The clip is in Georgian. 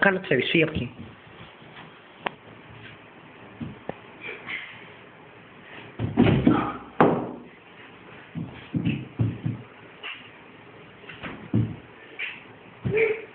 განათლების შეაფი Thank you.